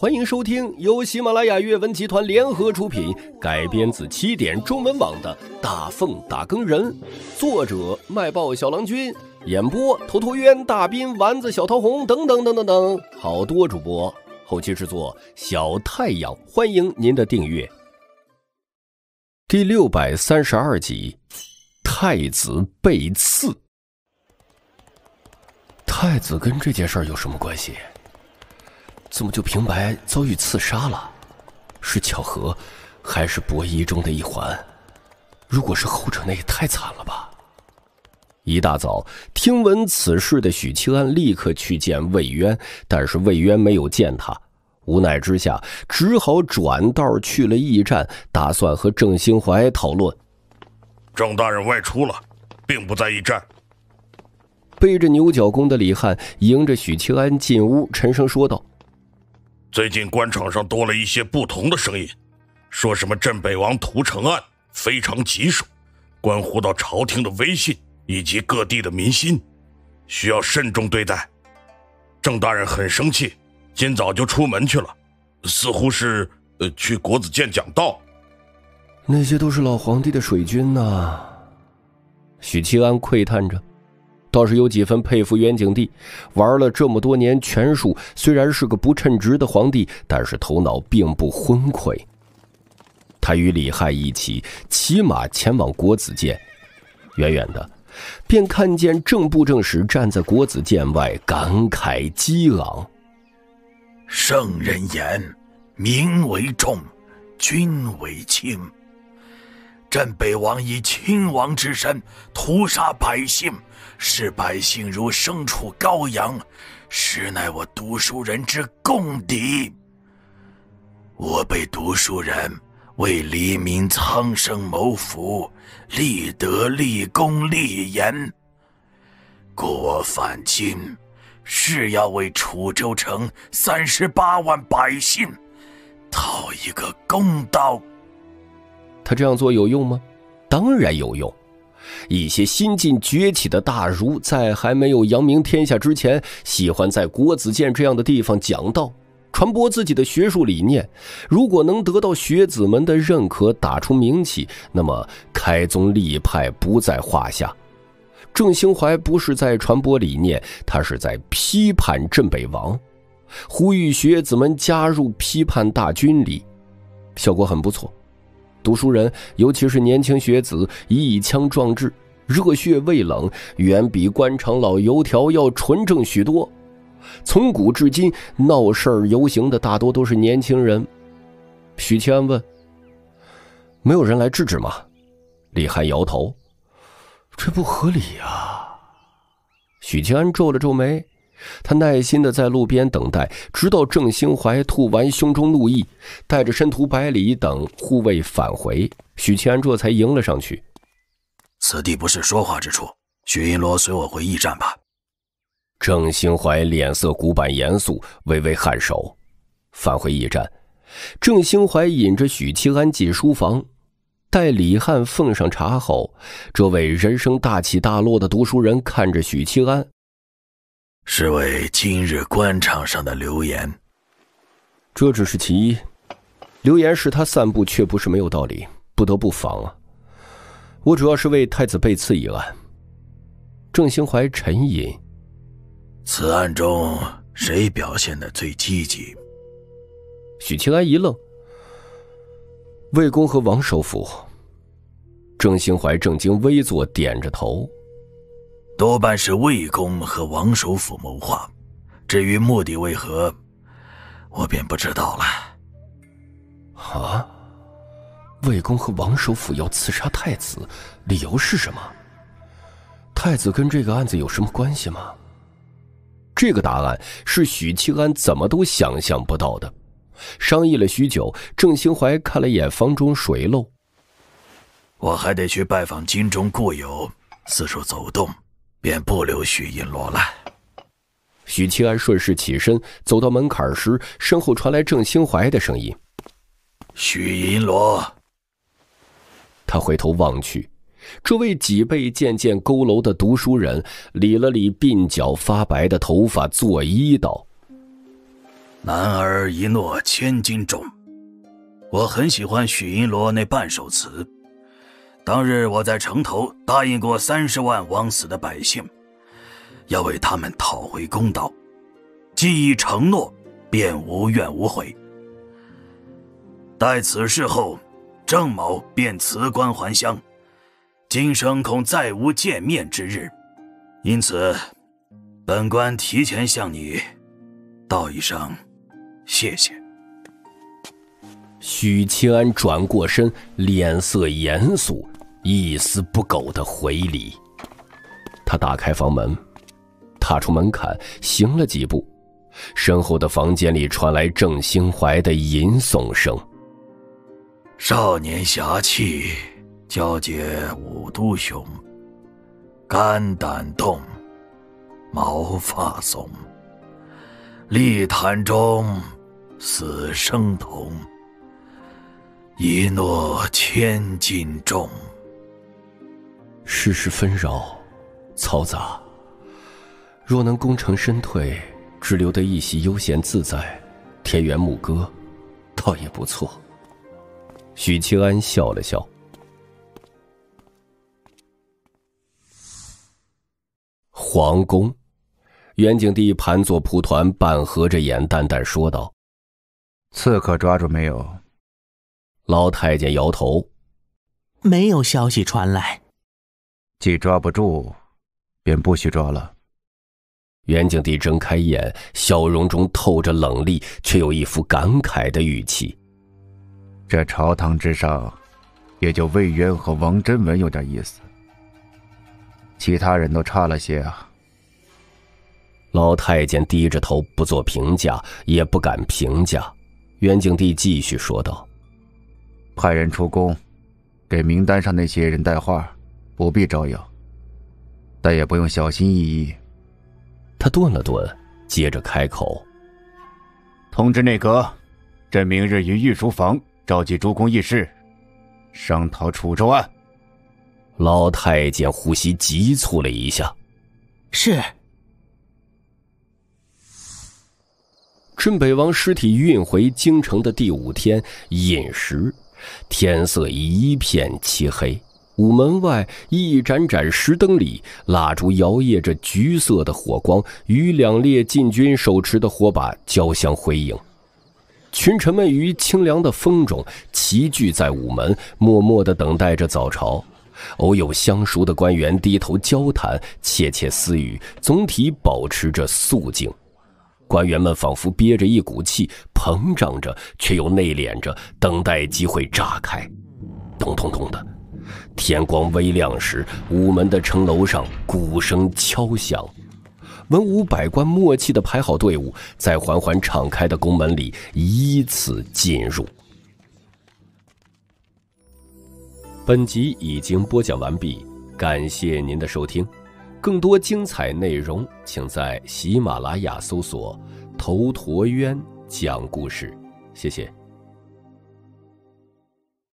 欢迎收听由喜马拉雅阅文集团联合出品，改编自起点中文网的《大奉打更人》，作者卖报小郎君，演播头陀渊、大斌、丸子、小桃红等等等等等，好多主播，后期制作小太阳，欢迎您的订阅。第六百三十二集，太子被刺。太子跟这件事儿有什么关系？怎么就平白遭遇刺杀了？是巧合，还是博弈中的一环？如果是后者，那也太惨了吧！一大早听闻此事的许清安立刻去见魏渊，但是魏渊没有见他，无奈之下只好转道去了驿站，打算和郑兴怀讨论。郑大人外出了，并不在驿站。背着牛角弓的李汉迎着许清安进屋，沉声说道。最近官场上多了一些不同的声音，说什么镇北王屠城案非常棘手，关乎到朝廷的威信以及各地的民心，需要慎重对待。郑大人很生气，今早就出门去了，似乎是呃去国子监讲道。那些都是老皇帝的水军呐。许七安喟叹着。倒是有几分佩服袁景帝，玩了这么多年权术，虽然是个不称职的皇帝，但是头脑并不昏聩。他与李亥一起骑马前往国子监，远远的，便看见正部正史站在国子监外，感慨激昂：“圣人言，民为重，君为轻。镇北王以亲王之身屠杀百姓。”视百姓如牲畜羔羊，实乃我读书人之共敌。我辈读书人为黎民苍生谋福，立德、立功、立言。故我反京，是要为楚州城三十八万百姓讨一个公道。他这样做有用吗？当然有用。一些新晋崛起的大儒，在还没有扬名天下之前，喜欢在国子监这样的地方讲道，传播自己的学术理念。如果能得到学子们的认可，打出名气，那么开宗立派不在话下。郑兴怀不是在传播理念，他是在批判镇北王，呼吁学子们加入批判大军里，效果很不错。读书人，尤其是年轻学子，一腔壮志，热血未冷，远比官场老油条要纯正许多。从古至今，闹事儿游行的大多都是年轻人。许七安问：“没有人来制止吗？”李汉摇头：“这不合理呀。”许七安皱了皱眉。他耐心的在路边等待，直到郑兴怀吐完胸中怒意，带着申屠百里等护卫返回，许七安这才迎了上去。此地不是说话之处，许银罗随我回驿站吧。郑兴怀脸色古板严肃，微微颔首，返回驿站。郑兴怀引着许七安进书房，待李汉奉上茶后，这位人生大起大落的读书人看着许七安。是为今日官场上的流言，这只是其一。流言是他散布，却不是没有道理，不得不防啊。我主要是为太子被刺一案。郑兴怀沉吟。此案中谁表现的最积极？许清安一愣。魏公和王首府。郑兴怀正襟危坐，点着头。多半是魏公和王首府谋划，至于目的为何，我便不知道了。啊！魏公和王首府要刺杀太子，理由是什么？太子跟这个案子有什么关系吗？这个答案是许七安怎么都想象不到的。商议了许久，郑兴怀看了一眼房中水漏，我还得去拜访京中故友，四处走动。便不留许银罗了。许七安顺势起身，走到门槛时，身后传来郑兴怀的声音：“许银罗。”他回头望去，这位脊背渐渐佝偻的读书人理了理鬓角发白的头发，作揖道：“男儿一诺千金重。我很喜欢许银罗那半首词。当日我在城头答应过三十万枉死的百姓，要为他们讨回公道。既已承诺，便无怨无悔。待此事后，郑某便辞官还乡，今生恐再无见面之日，因此，本官提前向你道一声谢谢。许七安转过身，脸色严肃，一丝不苟的回礼。他打开房门，踏出门槛，行了几步，身后的房间里传来郑兴怀的吟诵声。少年侠气，交结五都雄。肝胆动，毛发松。立坛中，死生同。一诺千金重。世事纷扰，嘈杂。若能功成身退，只留得一席悠闲自在，田园牧歌，倒也不错。许清安笑了笑。皇宫，袁景帝盘坐蒲团，半合着眼，淡淡说道：“刺客抓住没有？”老太监摇头：“没有消息传来。”既抓不住，便不许抓了。袁景帝睁开眼，笑容中透着冷厉，却有一副感慨的语气。这朝堂之上，也就魏渊和王真文有点意思，其他人都差了些啊。老太监低着头不做评价，也不敢评价。袁景帝继续说道：“派人出宫，给名单上那些人带话，不必招摇，但也不用小心翼翼。”他顿了顿，接着开口：“通知内阁，朕明日于御书房。”召集诸公议事，商讨楚州案。老太监呼吸急促了一下。是。镇北王尸体运回京城的第五天寅时，天色一片漆黑。午门外一盏盏石灯里，蜡烛摇曳着橘色的火光，与两列禁军手持的火把交相辉映。群臣们于清凉的风中齐聚在午门，默默的等待着早朝。偶有相熟的官员低头交谈，窃窃私语，总体保持着肃静。官员们仿佛憋着一股气，膨胀着，却又内敛着，等待机会炸开。咚咚咚的，天光微亮时，午门的城楼上鼓声敲响。文武百官默契的排好队伍，在缓缓敞开的宫门里依次进入。本集已经播讲完毕，感谢您的收听。更多精彩内容，请在喜马拉雅搜索“头陀渊讲故事”。谢谢。